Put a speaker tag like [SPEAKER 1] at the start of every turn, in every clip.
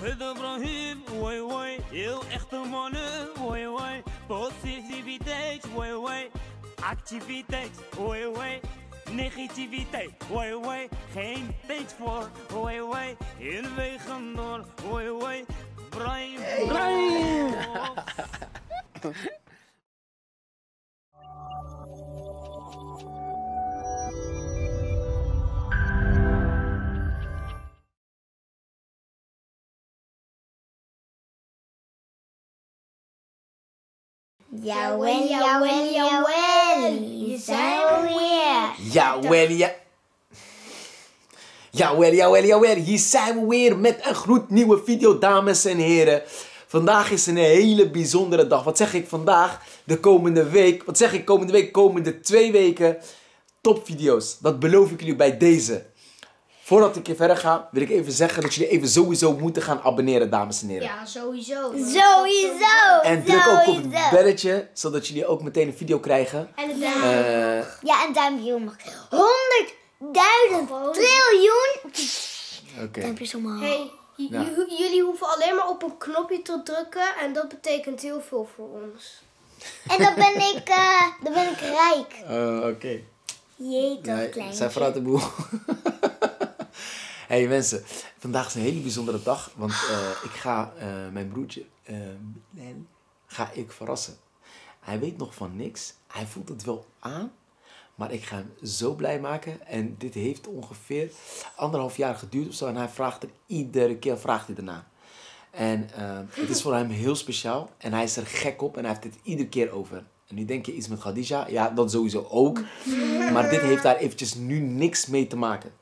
[SPEAKER 1] het Ibrahim, woi woi. Heel echte mannen, woi woi. Positiviteit, woi woi. Activiteit, woi woi. Negativiteit, woi woi. Geen tijd voor, woi woi. In wegen door, woi woi. Brian, Brian.
[SPEAKER 2] Jawel, jawel, jawel. Hier zijn we weer.
[SPEAKER 3] Jawel, ja. Jawel, jawel, jawel. Hier zijn we weer met een gloednieuwe video, dames en heren. Vandaag is een hele bijzondere dag. Wat zeg ik vandaag? De komende week. Wat zeg ik komende week? Komende twee weken. Topvideo's. Dat beloof ik jullie bij deze. Voordat ik hier verder ga, wil ik even zeggen dat jullie even sowieso moeten gaan abonneren, dames en heren.
[SPEAKER 4] Ja, sowieso.
[SPEAKER 2] Sowieso.
[SPEAKER 3] En druk ook op het belletje, zodat jullie ook meteen een video krijgen.
[SPEAKER 4] En het duim.
[SPEAKER 3] Eh,
[SPEAKER 2] Ja, een duimpje omhoog. Honderdduizend triljoen.
[SPEAKER 3] Oké.
[SPEAKER 2] Duimpjes omhoog.
[SPEAKER 4] Hey,
[SPEAKER 3] Ja.
[SPEAKER 4] jullie hoeven alleen maar op een knopje te drukken en dat betekent heel veel voor ons.
[SPEAKER 2] En dan ben ik, eh, dan ben ik rijk.
[SPEAKER 3] Oh, Oké.
[SPEAKER 2] Jee, toch,
[SPEAKER 3] Ja,
[SPEAKER 2] klein.
[SPEAKER 3] zij verraadt de boel. hey mensen, vandaag is een hele bijzondere dag. Want eh, ik ga eh, mijn broertje Bilal, ga ik verrassen. Hij weet nog van niks. Hij voelt het wel aan. Maar ik ga hem zo blij maken. En dit heeft ongeveer anderhalf jaar geduurd of zo. En hij vraagt er iedere keer vraagt hij erna. En het is voor hem heel speciaal. En hij is er gek op. En hij heeft het iedere keer over. En nu denk je iets met Khadija. Ja, dat sowieso ook. Maar dit heeft daar eventjes nu niks mee te maken.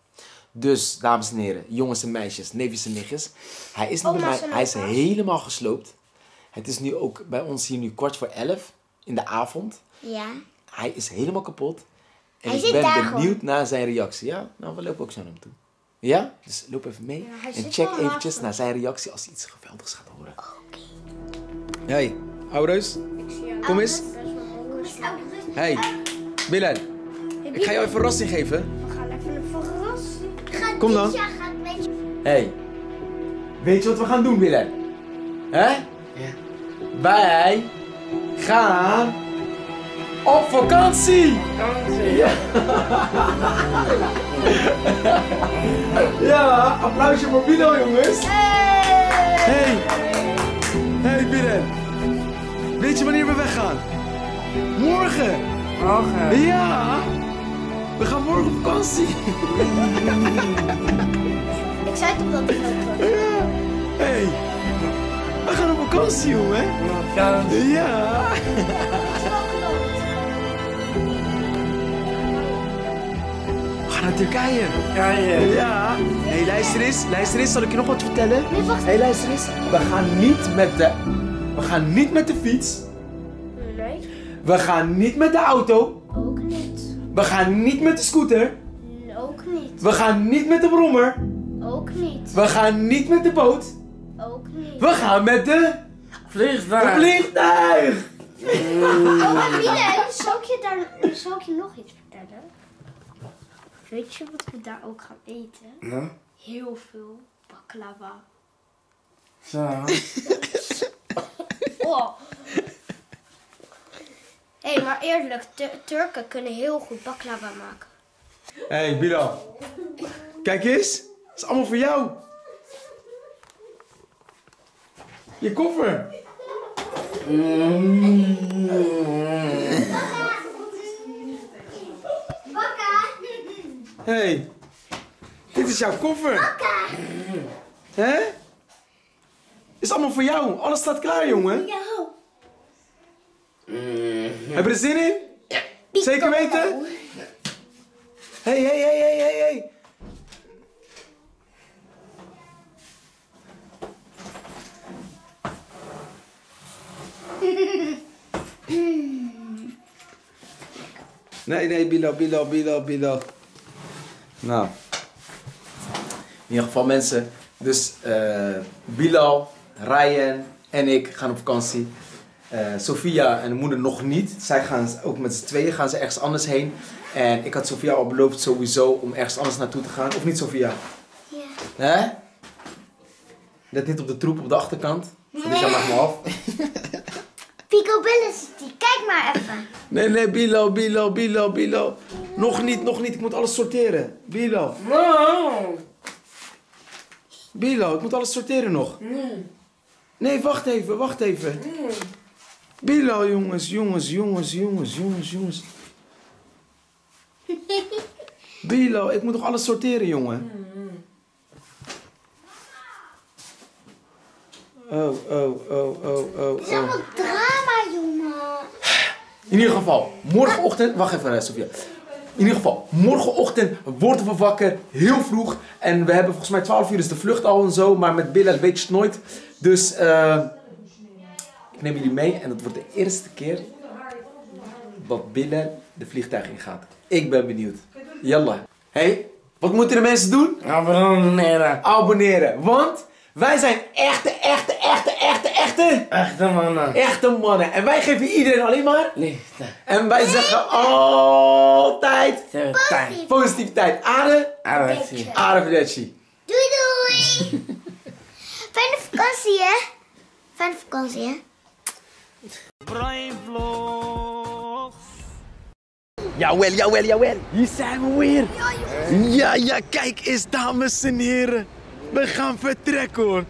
[SPEAKER 3] Dus, dames en heren, jongens en meisjes, neefjes en nichtjes. Hij is niet bij
[SPEAKER 4] Oma's
[SPEAKER 3] mij, hij is helemaal gesloopt. Het is nu ook bij ons hier nu kwart voor elf in de avond.
[SPEAKER 2] Ja.
[SPEAKER 3] Hij is helemaal kapot. En
[SPEAKER 2] Hij
[SPEAKER 3] ik
[SPEAKER 2] zit
[SPEAKER 3] ben
[SPEAKER 2] daar
[SPEAKER 3] benieuwd naar zijn reactie. Ja, nou we lopen ook zo naar hem toe. Ja? Dus loop even mee.
[SPEAKER 4] Ja,
[SPEAKER 3] en check eventjes naar zijn reactie als hij iets geweldigs gaat horen. Hey, ouders. Kom eens. Hey, Bilal. Ik ga jou even een verrassing geven. Kom dan.
[SPEAKER 2] Met
[SPEAKER 3] Hey, weet je wat we gaan doen, Bilal? Hè? Ja. Wij gaan op vakantie. Ja. ja, applausje voor Bilal, jongens. Hey. Hey, Bilal. Weet je wanneer we weggaan? Morgen. Morgen? Ja. We gaan morgen op vakantie.
[SPEAKER 4] Ik zei toch dat ik.
[SPEAKER 3] Ja. Hey. We gaan op vakantie, jongen. Ja. We gaan naar Turkije. Turkije. Ja. hey, luister eens. Luister eens. Zal ik je nog wat vertellen?
[SPEAKER 4] Nee, wacht.
[SPEAKER 3] hey, luister eens. We gaan niet met de... We gaan niet met de fiets.
[SPEAKER 4] Nee,
[SPEAKER 3] We gaan niet met de auto. We gaan niet met de scooter.
[SPEAKER 4] Ook niet.
[SPEAKER 3] We gaan niet met de brommer.
[SPEAKER 4] Ook niet.
[SPEAKER 3] We gaan niet met de boot.
[SPEAKER 4] Ook niet.
[SPEAKER 3] We gaan met de... Vliegtuig. Vliegtuig.
[SPEAKER 4] Oh, maar Bielen, zal ik je daar zal ik je nog iets vertellen? Weet je wat we daar ook gaan eten?
[SPEAKER 5] Ja?
[SPEAKER 4] Heel veel baklava.
[SPEAKER 5] Zo.
[SPEAKER 4] Oh. Hé, hey, maar eerlijk, Tur- Turken kunnen heel goed baklava maken.
[SPEAKER 3] hey, Bilal. Kijk eens. Dat is allemaal voor jou. Je koffer. hey. Dit is jouw koffer. Hè? Is allemaal voor jou. Alles staat klaar, jongen. Heb je er zin in? Zeker weten? Hey, hey, hey, hey, hey, hey. Nee, nee, Bilal, Bilal, Bilal, Bilal. Nou. In ieder geval mensen. Dus eh, Bilal, Ryan en ik gaan op vakantie. Eh, Sophia en de moeder nog niet. Zij gaan ook met z'n tweeën gaan ze ergens anders heen. En ik had Sophia al beloofd sowieso om ergens anders naartoe te gaan. Of niet Sophia?
[SPEAKER 2] Ja.
[SPEAKER 3] Hè?
[SPEAKER 5] Let niet op de troep op de achterkant. Khadija, maak me af.
[SPEAKER 6] Picobellicity, kijk maar even.
[SPEAKER 5] Nee, nee, Bilo, Bilo, Bilo, Bilo. Nog niet, nog niet. Ik moet alles sorteren. Bilo. Bilo, ik moet alles sorteren nog. Nee, wacht even, wacht even. Bilo, jongens, jongens, jongens, jongens, jongens, jongens. Bilo, ik moet nog alles sorteren, jongen. Oh, oh, oh, oh, oh,
[SPEAKER 6] Het is
[SPEAKER 5] oh.
[SPEAKER 6] allemaal drama, jongen.
[SPEAKER 5] In ieder geval, morgenochtend. Wacht even, eh, Sofia. In ieder geval, morgenochtend worden we wakker, heel vroeg. En we hebben volgens mij 12 uur is de vlucht al en zo. Maar met Bilal weet je het nooit. Dus eh, neem jullie mee. En het wordt de eerste keer dat Bilal de vliegtuig ingaat. Ik ben benieuwd. Yalla. Hey, wat moeten de mensen doen?
[SPEAKER 7] Abonneren.
[SPEAKER 5] Abonneren. Want wij zijn echte, echte, echte, echte, echte,
[SPEAKER 7] Echte mannen.
[SPEAKER 5] echte mannen. En wij geven iedereen alleen maar
[SPEAKER 7] Liefde.
[SPEAKER 5] en wij zeggen altijd
[SPEAKER 7] Tijd.
[SPEAKER 5] positiviteit. Ade,
[SPEAKER 7] Aversie.
[SPEAKER 5] arrivederci.
[SPEAKER 6] Doei, doei. Fijne vakantie, hè? Fijne vakantie, hè?
[SPEAKER 1] Brian Vlogs.
[SPEAKER 5] Jawel, jawel, jawel. Hier zijn we weer. Ja, ja, kijk eens, dames en heren. We gaan vertrekken hoor.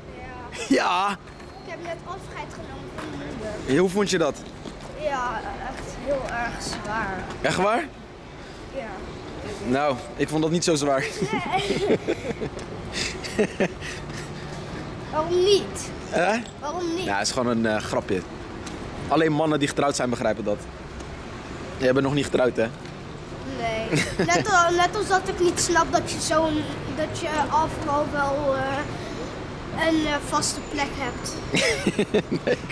[SPEAKER 5] Ja.
[SPEAKER 4] Ik heb net afscheid genomen van mijn moeder.
[SPEAKER 5] Hoe vond je dat?
[SPEAKER 4] Ja, echt heel erg zwaar.
[SPEAKER 5] Echt waar?
[SPEAKER 4] Ja.
[SPEAKER 5] Nou, ik vond dat niet zo zwaar.
[SPEAKER 4] Waarom niet?
[SPEAKER 5] Hè?
[SPEAKER 4] Waarom niet?
[SPEAKER 5] Ja, het is gewoon een eh, grapje. Alleen mannen die getrouwd zijn begrijpen dat. Jij bent nog niet getrouwd, hè?
[SPEAKER 4] Nee. Net, al, net als dat ik niet snap dat je zo'n dat je overal wel eh, een eh, vaste plek hebt.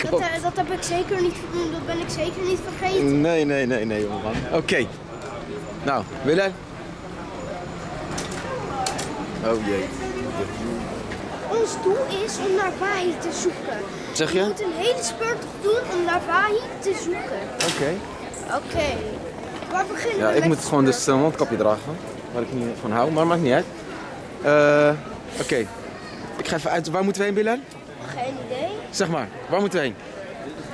[SPEAKER 4] dat, eh, dat heb ik zeker niet dat ben ik zeker niet vergeten.
[SPEAKER 5] Nee, nee, nee, nee, jongeman. Oké. Nou, Willem? Oh jee.
[SPEAKER 4] Ons doel is om naar Wahi te zoeken.
[SPEAKER 5] Zeg
[SPEAKER 4] Je
[SPEAKER 5] je?
[SPEAKER 4] moet een hele speurtocht doen om naar Wahi te zoeken.
[SPEAKER 5] Oké.
[SPEAKER 4] Oké. Waar beginnen
[SPEAKER 5] Ja,
[SPEAKER 4] we
[SPEAKER 5] ik
[SPEAKER 4] met
[SPEAKER 5] moet gewoon dus een mondkapje dragen. Waar ik niet van hou, maar maakt niet uit. Eh, Oké. Ik ga even uit. Waar moeten we heen, Bilal?
[SPEAKER 4] Geen idee.
[SPEAKER 5] Zeg maar, waar moeten we heen?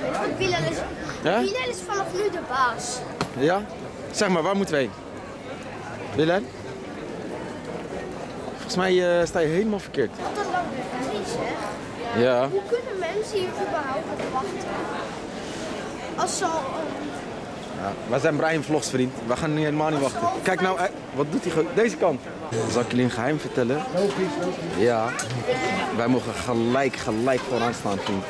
[SPEAKER 4] Weet Bilal is,
[SPEAKER 5] Ja?
[SPEAKER 4] Bilal is vanaf nu de baas.
[SPEAKER 5] Ja? Zeg maar, waar moeten we heen? Bilal? Volgens mij eh, sta je helemaal verkeerd.
[SPEAKER 4] Wat een lang reis, zeg.
[SPEAKER 5] Ja.
[SPEAKER 4] Hoe kunnen mensen hier überhaupt op wachten? Als ze al... eh,
[SPEAKER 5] Ja, wij zijn Brian Vlogs, vriend. We gaan nu helemaal niet wachten. Kijk nou, uit. wat doet hij? Deze kant. Zal ik jullie een geheim vertellen? Ja. Wij mogen gelijk, gelijk vooraan staan, vriend.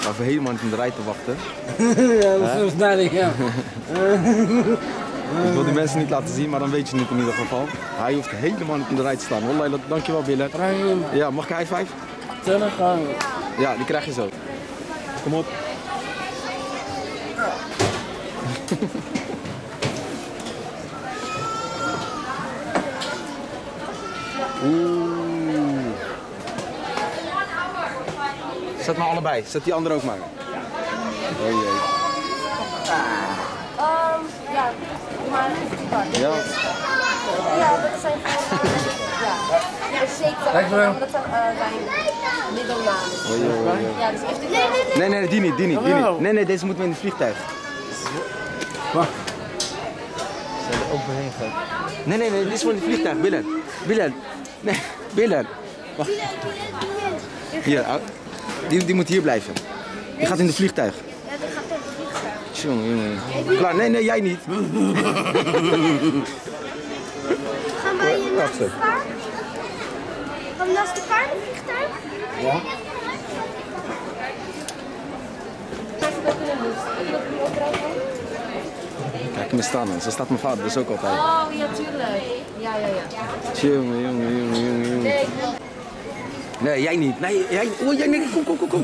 [SPEAKER 5] We hoeven helemaal niet in de rij te wachten.
[SPEAKER 7] Ja, dat is zo snel, ja.
[SPEAKER 5] Ik wil die mensen niet laten zien, maar dan weet je het in ieder geval. Hij hoeft helemaal niet in de rij te staan. Wallahi, dat- dankjewel, Bilal.
[SPEAKER 7] Brian,
[SPEAKER 5] Ja, mag ik high five?
[SPEAKER 7] telegram.
[SPEAKER 5] Ja, die krijg je zo. Kom op. Oeh. Zet maar allebei. Zet die andere ook maar. Oh jee.
[SPEAKER 8] ja, maar
[SPEAKER 5] Ja.
[SPEAKER 8] ja, dat zijn gewoon. ja, ja, zeker.
[SPEAKER 7] Dankjewel.
[SPEAKER 8] Dat zijn
[SPEAKER 5] Oh, oh, jee.
[SPEAKER 8] Ja, dus echt nee, nee, nee.
[SPEAKER 5] Die niet, die niet, die niet. Nee, nee, deze moeten we in het vliegtuig.
[SPEAKER 7] Wacht.
[SPEAKER 5] Zijn er overheen gaan? Nee, nee, nee, dit is voor het vliegtuig. Bilal. Bilal. Nee, Bilal. Wacht. Hier, die, die moet hier blijven. Die gaat in het vliegtuig.
[SPEAKER 4] Ja, dat gaat tegen het vliegtuig.
[SPEAKER 5] Jongen, jongen. Klaar, nee, nee, jij niet.
[SPEAKER 4] Gaan wij hier naast
[SPEAKER 5] wacht even.
[SPEAKER 4] elkaar? Gaan we naast elkaar in het vliegtuig?
[SPEAKER 5] Ja? Kijk me staan, man. Zo staat mijn vader dus ook altijd.
[SPEAKER 8] Oh, ja, tuurlijk. Ja, ja, ja.
[SPEAKER 5] Jongen, jongen, jongen, jongen, jongen.
[SPEAKER 8] Nee,
[SPEAKER 5] jij niet. Nee, jij niet. Oh, jij niet. Kom, kom, kom, kom.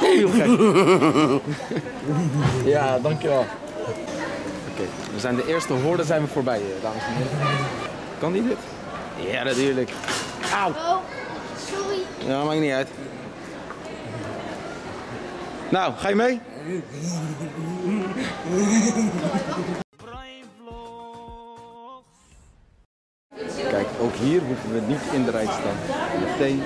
[SPEAKER 5] Kom, joh, gek. Ja, dankjewel. Oké, we zijn de eerste horde zijn we voorbij, eh, dames en heren. Kan die dit? Ja, natuurlijk. Auw. Ja, maakt niet uit. Nou, ga je mee? Kijk, ook hier hoeven we niet in de rij te staan. Meteen.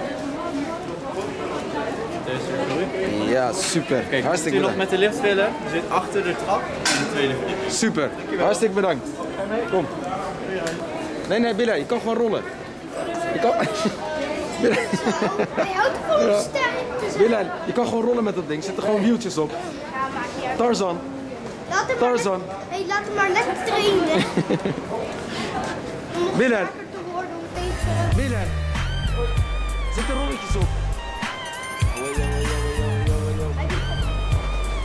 [SPEAKER 5] Ja, super.
[SPEAKER 9] Kijk,
[SPEAKER 5] Hartstikke
[SPEAKER 9] u nog
[SPEAKER 5] bedankt.
[SPEAKER 9] met de lift willen? Je zit achter de trap in de tweede verdieping.
[SPEAKER 5] Super. Hartstikke bedankt. Kom. Nee, nee, Billa, je kan gewoon rollen. Je kan...
[SPEAKER 4] Ja. Dus
[SPEAKER 5] Willem, je kan gewoon rollen met dat ding. Zet er gewoon wieltjes op. Tarzan. Tarzan.
[SPEAKER 4] Hé, laat hem maar lekker trainen. Willem.
[SPEAKER 5] Willem. Zet er rolletjes op.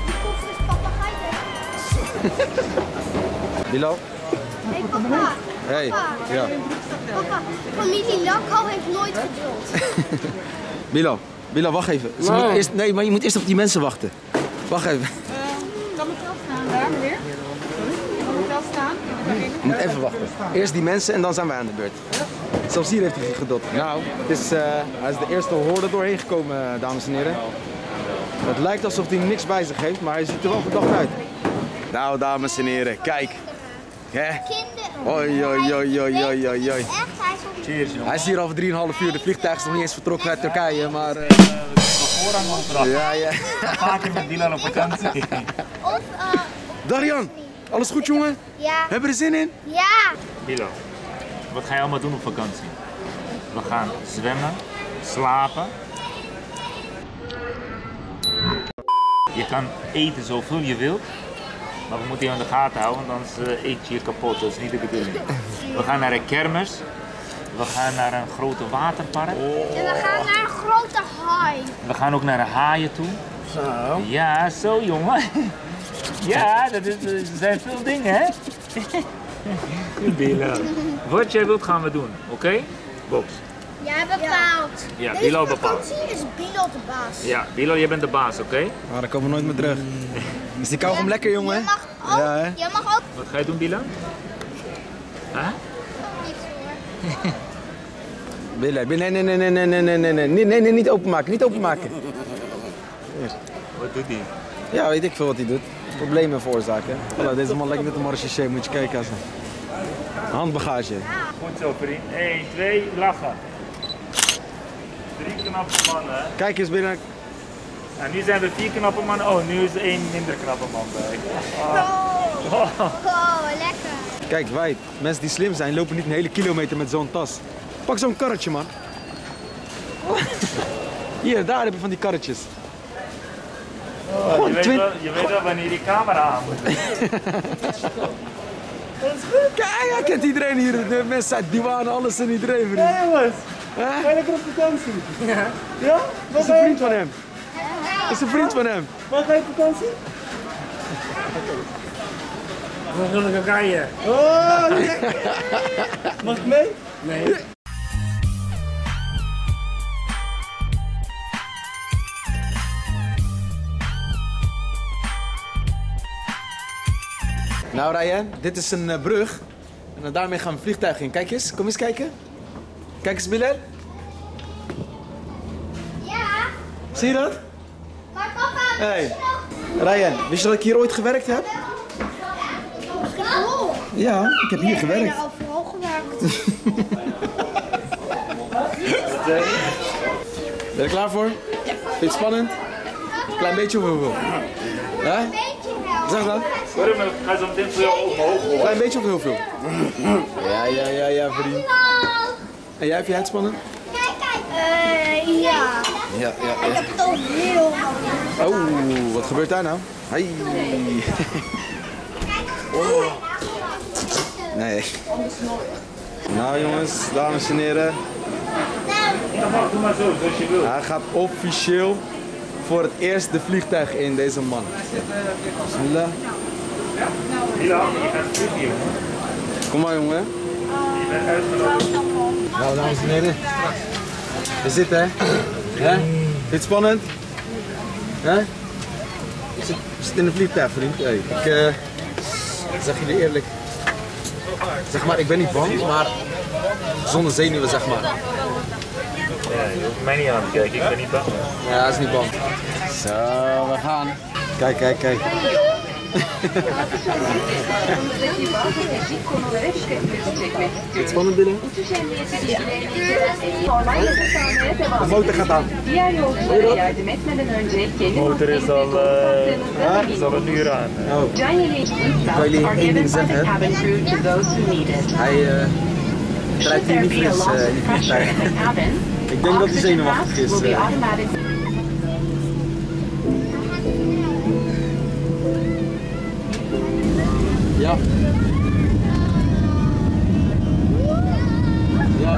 [SPEAKER 4] Die koffer is papagaai.
[SPEAKER 5] Bilal?
[SPEAKER 4] Hey papa.
[SPEAKER 5] Hey.
[SPEAKER 4] Papa.
[SPEAKER 5] Ja.
[SPEAKER 4] Papa, familie Lakko heeft nooit geduld.
[SPEAKER 5] Bilal. Bilal, wacht even. Ze moet eerst, nee, maar je moet eerst op die mensen wachten. Wacht even.
[SPEAKER 10] Kan het wel staan daar, meneer? Kan wel staan?
[SPEAKER 5] Je moet even wachten. Eerst die mensen en dan zijn wij aan de beurt. Zelfs hier heeft hij geduld. Nou, het is, eh, hij is de eerste hoorde doorheen gekomen, eh, dames en heren. Het lijkt alsof hij niks bij zich heeft, maar hij ziet er wel verdacht uit. Nou, dames en heren, kijk. Hè?
[SPEAKER 2] Kinderen.
[SPEAKER 5] Oi, oi, oi, oi, oi, oi, oi.
[SPEAKER 2] Echt, hij is op
[SPEAKER 9] Cheers, jongen.
[SPEAKER 5] Hij is hier al voor 3,5 uur. De vliegtuig is nog niet eens vertrokken uit Turkije, maar... eh,
[SPEAKER 9] Voorrang
[SPEAKER 5] ja, ja.
[SPEAKER 9] Vaker met Dylan op vakantie.
[SPEAKER 2] Of, eh,
[SPEAKER 5] Darian, alles goed jongen?
[SPEAKER 2] ja.
[SPEAKER 5] Hebben we er zin in?
[SPEAKER 2] Ja.
[SPEAKER 11] Milo, wat ga je allemaal doen op vakantie? We gaan zwemmen, slapen. Je kan eten zoveel je wilt, maar we moeten je aan de gaten houden, want anders eh, eet je je kapot. Dat is niet de bedoeling. We gaan naar een kermis. We gaan naar een grote waterpark.
[SPEAKER 4] En we gaan naar een grote haai.
[SPEAKER 11] We gaan ook naar een haaien toe. Zo. Ja, zo jongen. Ja, dat is, er zijn veel dingen hè. Bila. Wat jij wilt gaan we doen, oké? Box.
[SPEAKER 4] Jij bepaalt.
[SPEAKER 11] Ja,
[SPEAKER 4] Deze
[SPEAKER 11] Bilal bepaalt.
[SPEAKER 4] vakantie is Bilal de baas.
[SPEAKER 11] Ja, Bilal, jij bent de baas, oké?
[SPEAKER 5] Maar dan komen we nooit meer terug. Is die kauwgom lekker jongen?
[SPEAKER 2] Je mag ook,
[SPEAKER 5] Ja, hè?
[SPEAKER 2] je mag ook
[SPEAKER 11] Wat ga je doen, Bilal? Huh?
[SPEAKER 2] niks hoor.
[SPEAKER 5] Bilal, nee, nee, nee, nee, nee, nee, nee, nee, nee, nee, nee, niet openmaken, niet openmaken.
[SPEAKER 11] Wat doet hij?
[SPEAKER 5] Ja, weet ik veel wat hij doet. Problemen veroorzaken. Voilà, deze man lijkt net een marechaussee, moet je kijken. Als een handbagage.
[SPEAKER 11] Goed zo, vriend. 1, 2, lachen. Drie knappe mannen, hè?
[SPEAKER 5] Kijk eens binnen.
[SPEAKER 11] Nou, nu zijn we vier knappe mannen. Oh, nu is er één minder knappe man bij.
[SPEAKER 2] Oh, lekker.
[SPEAKER 5] Kijk, wij, mensen die slim zijn, lopen niet een hele kilometer met zo'n tas. Pak zo'n karretje, man. Hier, daar heb je van die karretjes.
[SPEAKER 11] je, weet wel, je weet wel wanneer die camera aan moet.
[SPEAKER 5] Kijk, hij kent iedereen hier. De mensen uit Diwan, alles en iedereen, vriend.
[SPEAKER 9] Hé jongens,
[SPEAKER 5] Hè?
[SPEAKER 9] ga je lekker op vakantie? Ja. Ja?
[SPEAKER 5] Dat is een vriend van hem. Dat is een vriend van hem.
[SPEAKER 9] Waar ga je op vakantie?
[SPEAKER 11] We gaan naar Turkije.
[SPEAKER 9] Oh, lekker. Mag ik mee?
[SPEAKER 5] Nou Ryan, dit is een eh, brug. En dan daarmee gaan we vliegtuig in. Kijk eens, kom eens kijken. Kijk eens Bilal.
[SPEAKER 2] Ja.
[SPEAKER 5] Zie je dat? Hey. Ryan, wist je dat ik hier ooit gewerkt heb? Ja, ik heb hier gewerkt.
[SPEAKER 4] al vooral gewerkt.
[SPEAKER 5] Ben je er klaar voor? Vind je het spannend? Klein beetje of heel veel? Hè? Zeg dan.
[SPEAKER 11] Waarom ga je zo meteen voor jou omhoog hoor?
[SPEAKER 5] Klein beetje of heel veel? Ja, ja, ja, ja, vriend. En jij, vind jij het spannend?
[SPEAKER 4] Eh, ja.
[SPEAKER 5] Ja, ja,
[SPEAKER 4] Ik heb het al heel lang.
[SPEAKER 5] Oh, wat gebeurt daar nou? Hey. Oh. Nee. Nou jongens, dames en heren.
[SPEAKER 11] Doe maar zo, zoals je wilt.
[SPEAKER 5] Hij gaat officieel voor het eerst de vliegtuig in, deze man. Bismillah.
[SPEAKER 11] Jongen.
[SPEAKER 5] Kom maar jongen. Nou, dames en heren. We zitten, hè? Hè? Vind het spannend? Hè? We zitten, we zitten in een vliegtuig, vriend. Hey, ik eh, zeg jullie eerlijk. Zeg maar, ik ben niet bang, maar zonder zenuwen, zeg maar.
[SPEAKER 11] Ja, je hoeft mij niet aan te kijken, ik ben niet bang.
[SPEAKER 5] Ja, hij is niet bang. Zo, we gaan. Kijk, kijk, kijk.
[SPEAKER 12] Aklınızdaki bazı etik konulara dikkatinizi çekmek istiyorum.
[SPEAKER 5] Spannend binnen.
[SPEAKER 12] Uçuş emniyeti bilgilerinizi normal nefes almaya devam
[SPEAKER 5] De motor gaat aan.
[SPEAKER 12] Diğer yolculara yardım etmeden önce kendi
[SPEAKER 11] Motor is
[SPEAKER 12] maskeyi
[SPEAKER 11] al,
[SPEAKER 12] ve taktığınızda
[SPEAKER 11] eh, is al een uur aan.
[SPEAKER 5] Oh,
[SPEAKER 12] Can yeleği
[SPEAKER 5] kan jullie
[SPEAKER 12] are
[SPEAKER 5] één
[SPEAKER 12] given
[SPEAKER 5] ding
[SPEAKER 12] by the
[SPEAKER 5] zeggen?
[SPEAKER 12] cabin crew to those who need it.
[SPEAKER 5] Hij eh
[SPEAKER 12] Should
[SPEAKER 5] draait hier
[SPEAKER 12] there
[SPEAKER 5] niet
[SPEAKER 12] be a
[SPEAKER 5] fris
[SPEAKER 12] loss
[SPEAKER 5] eh, in
[SPEAKER 12] of
[SPEAKER 5] die
[SPEAKER 12] pressure
[SPEAKER 5] vliegtuig.
[SPEAKER 12] in the cabin,
[SPEAKER 5] Ik denk dat hij
[SPEAKER 12] oxygen
[SPEAKER 5] zenuwachtig
[SPEAKER 12] masks
[SPEAKER 5] is.
[SPEAKER 12] will
[SPEAKER 5] Ja. Ja.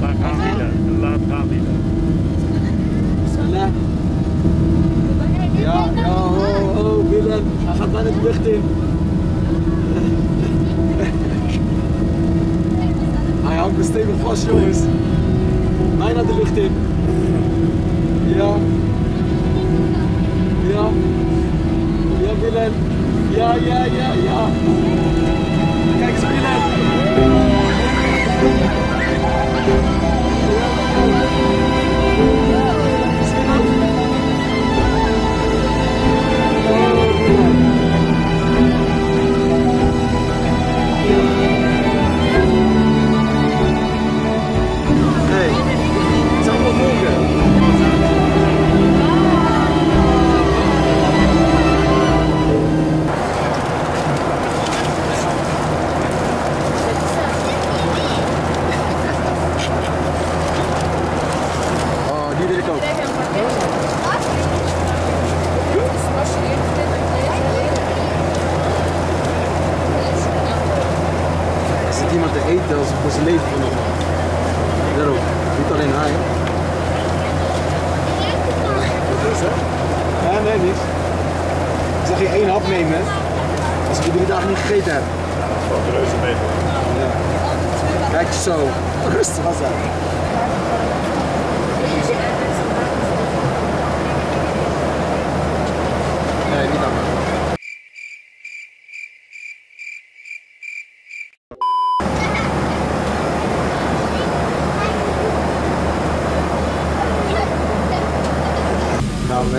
[SPEAKER 11] Laat gaan bieden. Laat gaan.
[SPEAKER 5] Bismillah. Ja, ja, oh, oh, Milan. Hij gaat bijna de lucht in. Hij houdt me stevig vast, jongens.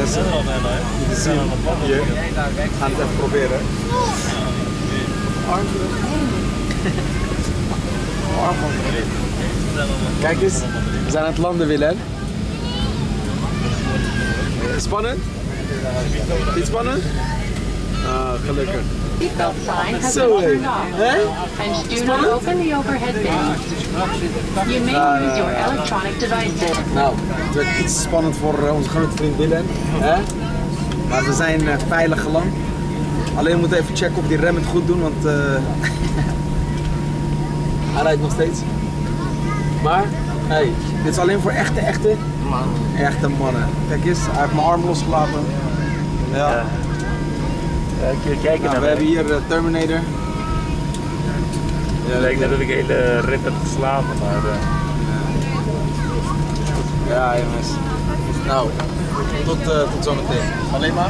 [SPEAKER 5] Mensen, zien hier, we gaan het even proberen. Kijk eens, we zijn aan het landen Willem. Spannend? Niet spannend? Ah, gelukkig.
[SPEAKER 12] seatbelt sign has
[SPEAKER 5] Zo
[SPEAKER 12] been
[SPEAKER 5] hé.
[SPEAKER 12] turned off.
[SPEAKER 5] Hè?
[SPEAKER 12] And do not
[SPEAKER 5] Spannend?
[SPEAKER 12] open the overhead bins. You may use your electronic devices.
[SPEAKER 5] Nou, het werd iets spannend voor eh, onze grote vriend Willem. Hè? Maar we zijn eh, veilig geland. Alleen we moeten even checken of die rem het goed doen, want eh hij rijdt nog steeds. Maar, hey, dit is alleen voor echte, echte, echte mannen. Kijk eens, hij heeft mijn arm losgelaten. Ja.
[SPEAKER 11] Kijk, kijken
[SPEAKER 5] Nou,
[SPEAKER 11] naar
[SPEAKER 5] we hebben hier Terminator.
[SPEAKER 11] Het lijkt net dat ik hele rit heb geslapen, maar...
[SPEAKER 5] Ja, jongens. Nou, tot, eh tot zometeen. Alleen maar.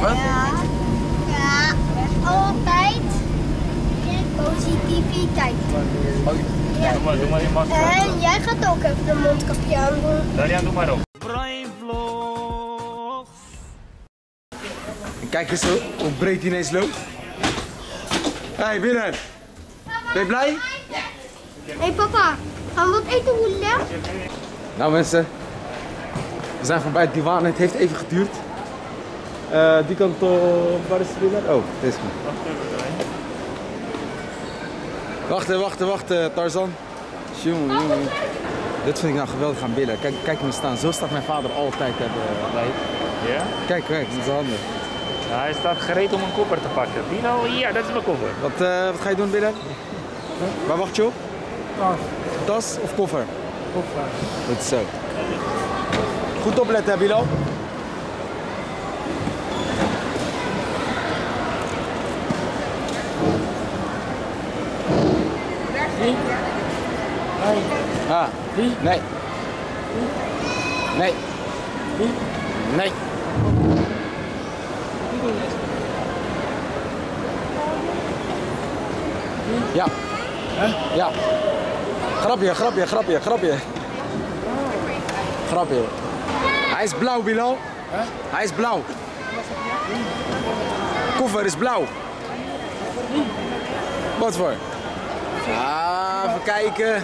[SPEAKER 5] Wat?
[SPEAKER 2] Ja, ja, altijd positiviteit.
[SPEAKER 11] Doe maar, doe maar je masker.
[SPEAKER 2] En jij gaat ook even de mondkapje aan doen.
[SPEAKER 11] Darian, doe maar op.
[SPEAKER 1] Brian Vlogs.
[SPEAKER 5] En kijk eens hoe, hoe breed hij ineens loopt. Hé, hey, Willem. Ben je blij?
[SPEAKER 2] Hé hey papa, gaan we wat eten hoelen?
[SPEAKER 5] Nou mensen, we zijn voorbij het divan. Het heeft even geduurd. Eh, die kant op, waar is de winnaar? Oh, deze kant. Wachten, wachten, wachten, Tarzan. Jongen, jongen. Dit vind ik nou geweldig aan billen. Kijk, kijk hem staan. Zo staat mijn vader altijd bij.
[SPEAKER 11] Ja?
[SPEAKER 5] Kijk, kijk, met zijn handen.
[SPEAKER 11] Ja, hij staat gereed om een koffer te pakken. Dino, ja, dat is mijn koffer.
[SPEAKER 5] Wat, eh, wat ga je doen, Billen? Waar wacht je op? Tas. Tas of koffer? Koffer. Goed zo. Goed opletten, Bilal. Ah, nee. Nee. Nee. Ja. Ja. Grapje, grapje, grapje, grapje. Grapje. Hij is blauw, Bilal. Hij is blauw. Koffer is blauw. Wat voor? Ah, even kijken.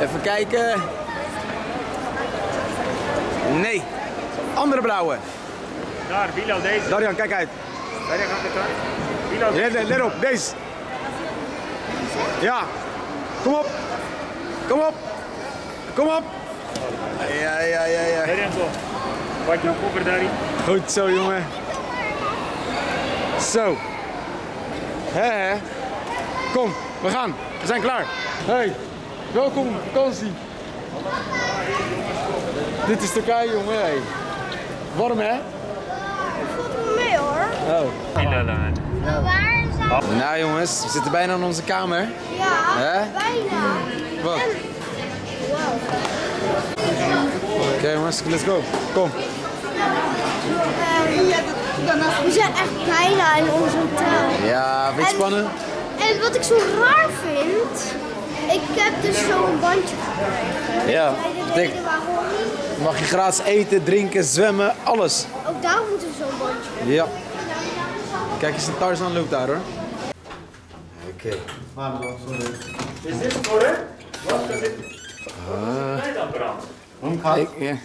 [SPEAKER 5] Even kijken. Nee. Andere blauwe.
[SPEAKER 11] Daar, Bilo, deze.
[SPEAKER 5] Darian, kijk uit.
[SPEAKER 11] Daar gaat het aan. Bilo,
[SPEAKER 5] Let, let, let op, deze. Ja. Kom op. Kom op. Kom op. Ja, ja, ja, ja.
[SPEAKER 11] Pak jouw koffer daarin.
[SPEAKER 5] Goed zo, jongen. Zo. Hè. Kom, we gaan. We zijn klaar. Hey, welkom op vakantie. Dit is Turkije, jongen. Hey. Warm, hè?
[SPEAKER 4] mee hoor.
[SPEAKER 5] Oh.
[SPEAKER 11] Bilo, dan.
[SPEAKER 2] Maar waar
[SPEAKER 5] Nou, jongens, we zitten bijna in onze kamer.
[SPEAKER 4] Ja, bijna.
[SPEAKER 5] Wat? Oké, jongens, let's go. Kom.
[SPEAKER 4] We zijn echt bijna in ons hotel.
[SPEAKER 5] Ja, vind je het spannend?
[SPEAKER 4] En wat ik zo raar vind, ik heb dus zo'n bandje gekregen.
[SPEAKER 5] Ja. Betekent-. Mag je gratis eten, drinken, zwemmen, alles.
[SPEAKER 4] Ook daar moeten we zo'n bandje hebben.
[SPEAKER 5] Ja. Kijk eens, de Tarzan loopt daar hoor. Oké.
[SPEAKER 11] Is dit voor hè? Wat is dit? Wat is dan brand?
[SPEAKER 5] Kijk, ja.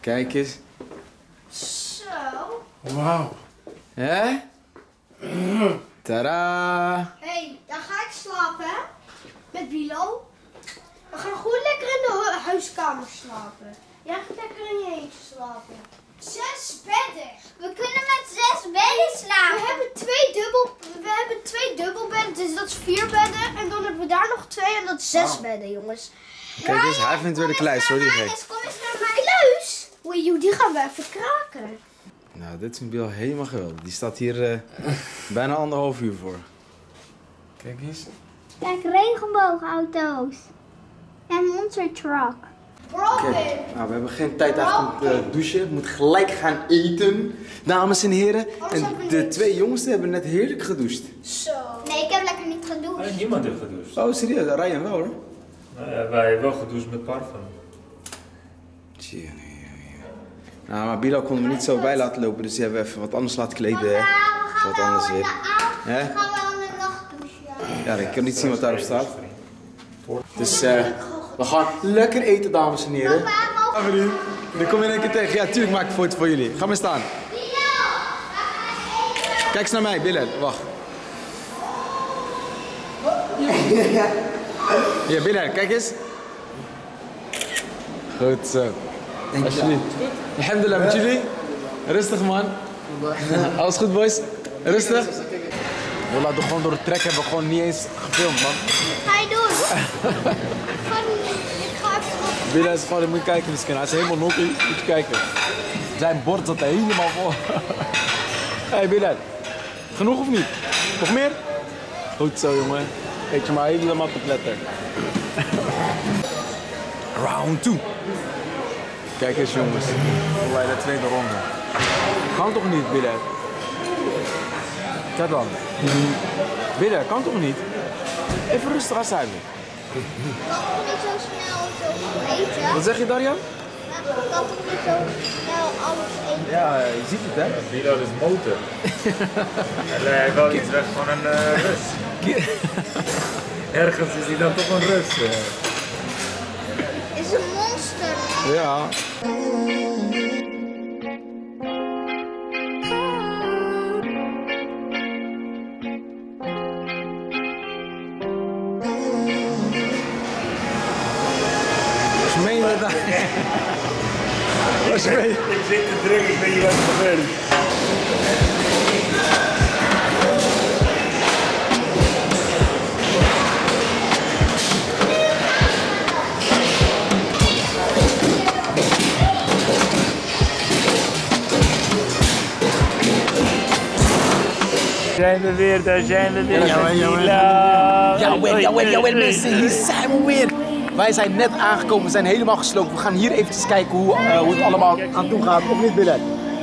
[SPEAKER 5] Kijk eens.
[SPEAKER 4] Zo.
[SPEAKER 5] Wauw. Hè? Tada!
[SPEAKER 4] Hé, hey, daar ga ik slapen, hè? Met Bilo. We gaan gewoon lekker in de hu- huiskamer slapen. Jij gaat lekker in je eentje slapen. Zes bedden.
[SPEAKER 2] We kunnen met zes bedden
[SPEAKER 4] We
[SPEAKER 2] slapen.
[SPEAKER 4] hebben twee dubbel, we hebben twee dubbelbedden, dus dat is vier bedden. En dan hebben we daar nog twee en dat is zes bedden, jongens.
[SPEAKER 5] Kijk eens, hij vindt weer de kluis hoor, die gek.
[SPEAKER 2] Kom eens naar mij.
[SPEAKER 4] Kluis? Oei, die gaan we even kraken.
[SPEAKER 5] Nou, dit is Bill helemaal geweldig. Die staat hier eh, bijna anderhalf uur voor. Kijk eens.
[SPEAKER 2] Kijk, regenboogauto's. En monster truck.
[SPEAKER 4] Robin.
[SPEAKER 5] Nou, we hebben geen tijd eigenlijk om te douchen. We moeten gelijk gaan eten, dames en heren. En de twee jongens die hebben net heerlijk gedoucht.
[SPEAKER 4] Zo.
[SPEAKER 2] Nee, ik heb lekker niet gedoucht.
[SPEAKER 11] Niemand heeft gedoucht.
[SPEAKER 5] Oh, serieus? Ryan wel hoor.
[SPEAKER 11] Nou ja, wij hebben wel gedoucht met parfum.
[SPEAKER 5] Tjie, nee, nee, nee. Nou, maar Bilal konden we niet zo bij laten lopen, dus die hebben we even wat anders laten kleden. Hè? Wat anders weer. Hè?
[SPEAKER 2] We gaan wel in de nacht douchen.
[SPEAKER 5] Ja, ik kan niet zien wat daarop staat. Dus eh, we gaan lekker eten, dames en heren. Ja, vriend. Nu kom je in één keer tegen. Ja, tuurlijk maak ik een foto voor jullie. Ga maar staan. Kijk eens naar mij, Bilal. Wacht. Ja, Bilal, kijk eens. Goed zo. Alsjeblieft. Alhamdulillah, met jullie? Rustig man. Alles goed boys? Rustig? We laten gewoon door het trek hebben we gewoon niet eens gefilmd man.
[SPEAKER 2] Ga je doen?
[SPEAKER 5] Bilal gewoon, moet je kijken misschien. Hij is helemaal nokkie. Moet kijken. Zijn bord zat er helemaal vol. Hé hey, Bilal. Genoeg of niet? Nog meer? Goed zo jongen. Eet je maar helemaal te pletter. Round 2. Kijk eens jongens. Bij de tweede ronde. Kan toch niet Bilal? Kijk dan. Bilal, kan toch niet? Even rustig aan zijn.
[SPEAKER 2] Ik zo snel?
[SPEAKER 5] Wat zeg je Darian?
[SPEAKER 2] Ik kan toch niet zo snel alles eten?
[SPEAKER 5] Ja, je ziet het hè.
[SPEAKER 11] Bilo is motor. en hij wil iets weg van een uh, rust. Ergens is hij dan toch een rust. eh.
[SPEAKER 2] is een monster.
[SPEAKER 5] Ja.
[SPEAKER 11] Ik zit te drukken, ik weet niet wat er gebeurt. Zijn we weer, daar zijn we weer.
[SPEAKER 5] Jawel, jawel.
[SPEAKER 11] Mila.
[SPEAKER 5] Jawel, jawel, jawel mensen, hier zijn we weer. Wij zijn net aangekomen, we zijn helemaal gesloten. We gaan hier eventjes kijken hoe, eh, hoe het allemaal aan toe gaat. Of niet, Bilal?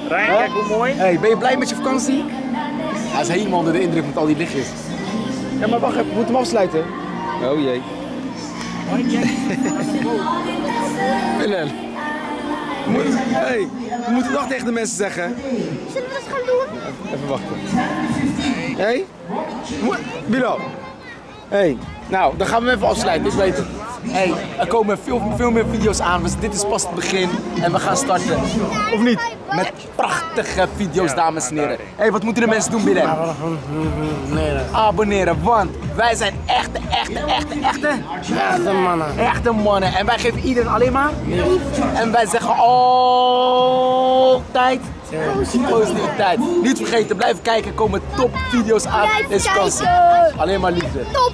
[SPEAKER 11] Rijn, kijk hoe mooi.
[SPEAKER 5] Hey, ben je blij met je vakantie? Hij is helemaal onder de indruk met al die lichtjes.
[SPEAKER 3] Ja, maar wacht even, we moeten hem afsluiten. Oh jee. Willem. We moeten, hey, we moeten nog tegen de mensen zeggen.
[SPEAKER 13] Zullen we dat gaan doen?
[SPEAKER 3] Even wachten. Hé? Hey? Bilo. Hé. Hey. Nou, dan gaan we hem even afsluiten, ik weet het. Hey, er komen veel, veel meer video's aan. Dus dit is pas het begin en we gaan starten. Of niet? Met prachtige video's, dames en heren. Hé, hey, wat moeten de mensen doen, Bilal? Abonneren, want wij zijn echte, echte, echte, echte... Echte mannen. Echte mannen. En wij geven iedereen alleen maar... En wij zeggen altijd... Positiviteit. Niet vergeten, blijf kijken. Er komen top video's aan
[SPEAKER 13] Blijf
[SPEAKER 3] deze
[SPEAKER 13] kijken.
[SPEAKER 3] Alleen maar liefde.
[SPEAKER 13] Top